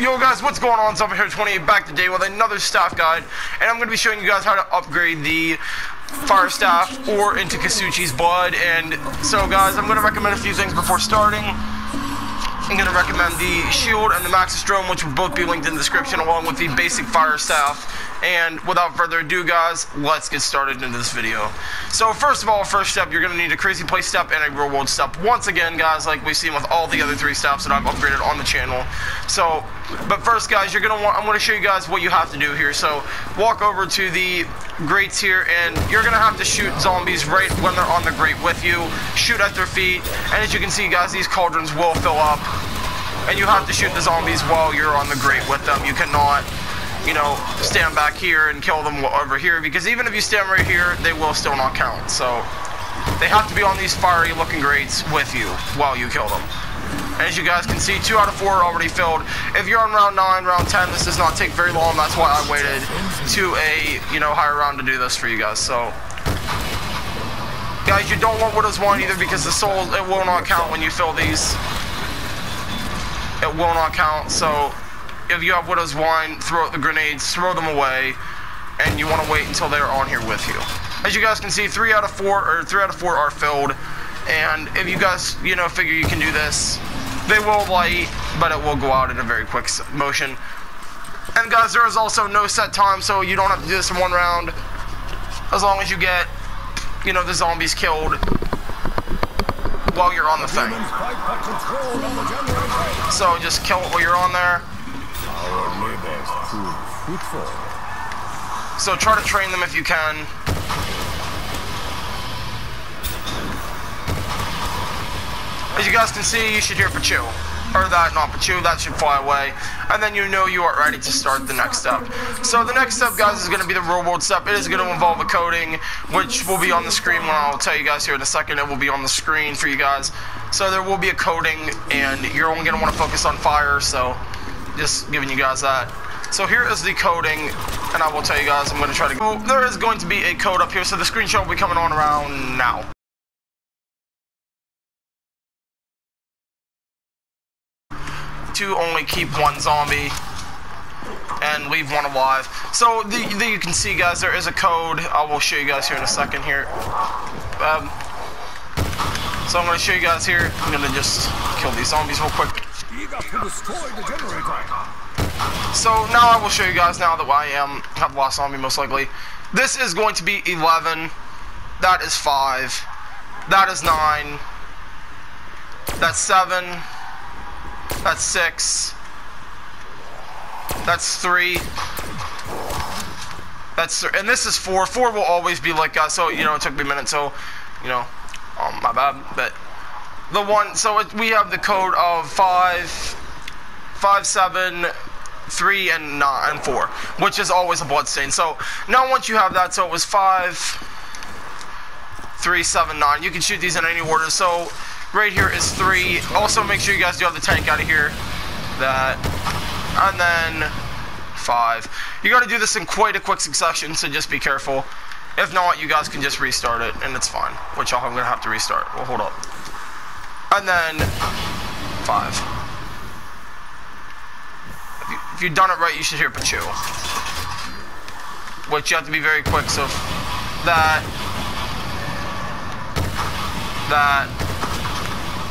Yo guys, what's going on? It's over here 28 back today with another staff guide and I'm going to be showing you guys how to upgrade the fire staff or into Kagutsuchi's blood and so guys, I'm going to recommend a few things before starting. I'm going to recommend the shield and the Maxis drone which will both be linked in the description along with the basic fire staff and without further ado guys, let's get started into this video. So first of all, first step, you're going to need a crazy place step and a real world step. Once again guys, like we've seen with all the other three steps that I've upgraded on the channel. So, but first guys, you're going to want, I'm going to show you guys what you have to do here. So walk over to the grates here and you're to have to shoot zombies right when they're on the grate with you. Shoot at their feet and as you can see guys, these cauldrons will fill up and you have to shoot the zombies while you're on the grate with them. You cannot you know, stand back here and kill them over here because even if you stand right here, they will still not count. So they have to be on these fiery looking grates with you while you kill them. As you guys can see, two out of four are already filled. If you're on round nine, round 10, this does not take very long. That's why I waited to a, you know, higher round to do this for you guys. So guys, you don't want Widow's Wine either because the soul, it will not count when you fill these. It will not count. So if you have Widow's Wine, throw out the grenades, throw them away, and you want to wait until they're on here with you. As you guys can see, three out of four, or three out of four are filled, and if you guys, you know, figure you can do this, they will light, but it will go out in a very quick motion. And guys, there is also no set time, so you don't have to do this in one round, as long as you get, you know, the zombies killed while you're on the thing. So just kill it while you're on there. So try to train them if you can. As you guys can see, you should hear Pachu. Or that, not Pachu, that should fly away. And then you know you are ready to start the next step. So the next step, guys, is going to be the real world step. It is going to involve a coding, which will be on the screen when I'll tell you guys here in a second. It will be on the screen for you guys. So there will be a coding, and you're only going to want to focus on fire, so just giving you guys that. So here is the coding, and I will tell you guys, I'm going to try to go. There is going to be a code up here, so the screenshot will be coming on around now. To only keep one zombie and leave one alive. So the, the, you can see, guys, there is a code. I will show you guys here in a second here. Um, so I'm going to show you guys here. I'm going to just kill these zombies real quick. So now I will show you guys now that I am have lost me most likely. This is going to be 11. That is 5. That is 9. That's 7. That's 6. That's 3. That's th and this is 4. 4 will always be like that. So, you know, it took me a minute. So, you know, um, my bad. But the one, so it, we have the code of 5, 5, 7, 3 and nine, and 4, which is always a blood stain. So now once you have that, so it was 5, 3, 7, 9. You can shoot these in any order. So right here is 3. Also make sure you guys do have the tank out of here. That. And then 5. You got to do this in quite a quick succession, so just be careful. If not, you guys can just restart it, and it's fine. Which I'm to have to restart. Well, hold up. And then 5. If you've done it right, you should hear Pachu. Which you have to be very quick, so that, that,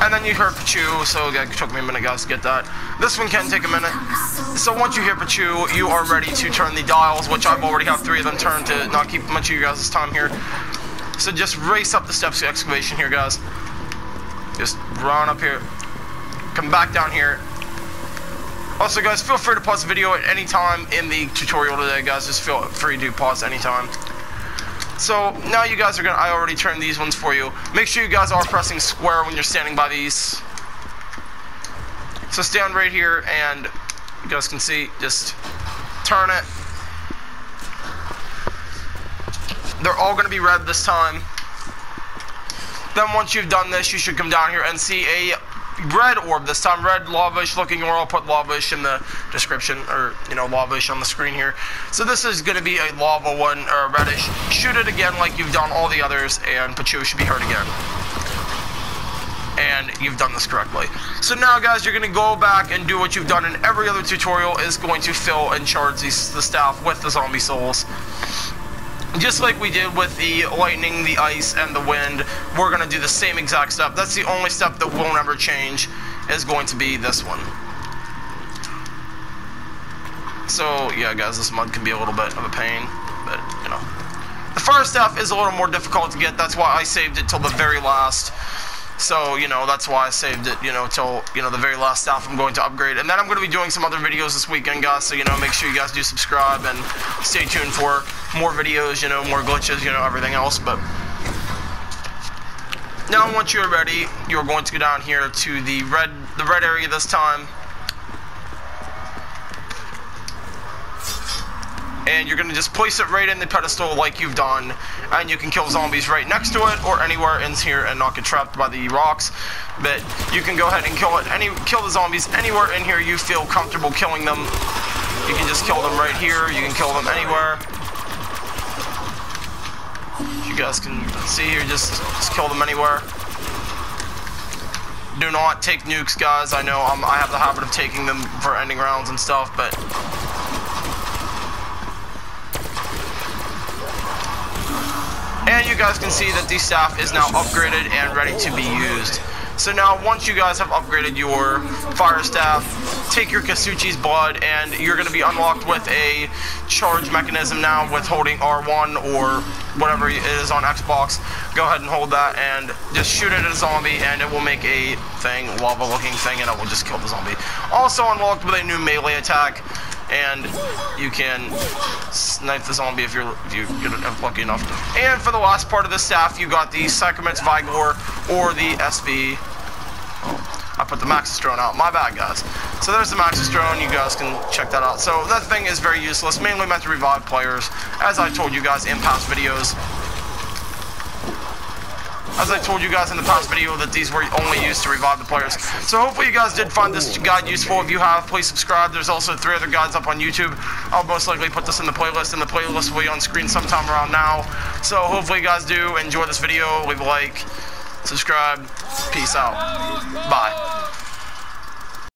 and then you heard Pachu, so it took me a minute, guys, to get that. This one can take a minute. So once you hear Pachu, you are ready to turn the dials, which I've already have three of them turned to not keep much of you guys' time here. So just race up the steps to excavation here, guys. Just run up here. Come back down here. Also, guys, feel free to pause the video at any time in the tutorial today, guys. Just feel free to pause anytime. So, now you guys are gonna, I already turned these ones for you. Make sure you guys are pressing square when you're standing by these. So stand right here and you guys can see, just turn it. They're all gonna be red this time. Then once you've done this, you should come down here and see a red orb this time, red lavish looking orb. I'll put lavish in the description, or, you know, lavish on the screen here. So this is going to be a lava one, or reddish. Shoot it again like you've done all the others, and Pachu should be hurt again. and you've done this correctly. So now guys, you're going to go back and do what you've done in every other tutorial is going to fill and charge these, the staff with the zombie souls. Just like we did with the lightning, the ice, and the wind, we're going to do the same exact stuff. That's the only stuff that will never change is going to be this one. So, yeah, guys, this mud can be a little bit of a pain, but, you know. The fire stuff is a little more difficult to get. That's why I saved it till the very last. So, you know, that's why I saved it, you know, till, you know, the very last staff I'm going to upgrade. And then I'm going to be doing some other videos this weekend, guys. So, you know, make sure you guys do subscribe and stay tuned for more videos, you know, more glitches, you know, everything else. But now, once you're ready, you're going to go down here to the red, the red area this time. And you're to just place it right in the pedestal like you've done and you can kill zombies right next to it or anywhere in here and not get trapped by the rocks. But you can go ahead and kill it any kill the zombies anywhere in here you feel comfortable killing them. You can just kill them right here you can kill them anywhere. You guys can see here just, just kill them anywhere. Do not take nukes guys. I know I have the habit of taking them for ending rounds and stuff but guys can see that the staff is now upgraded and ready to be used. So now, once you guys have upgraded your fire staff, take your Kagutsuchi's blood, and you're going to be unlocked with a charge mechanism now with holding R1 or whatever it is on Xbox. Go ahead and hold that and just shoot it at a zombie, and it will make a thing, lava-looking thing, and it will just kill the zombie. Also unlocked with a new melee attack and you can snipe the zombie if you're if you get lucky enough. And for the last part of the staff, you got the Sekhmet's Vigor or the SV. Oh, I put the Maxis drone out. My bad, guys. So there's the Maxis drone. You guys can check that out. So that thing is very useless, mainly meant to revive players, as I told you guys in past videos as I told you guys in the past video that these were only used to revive the players. So hopefully you guys did find this guide useful. If you have, please subscribe. There's also three other guides up on YouTube. I'll most likely put this in the playlist, and the playlist will be on screen sometime around now. So hopefully you guys do enjoy this video. Leave a like, subscribe. Peace out. Bye.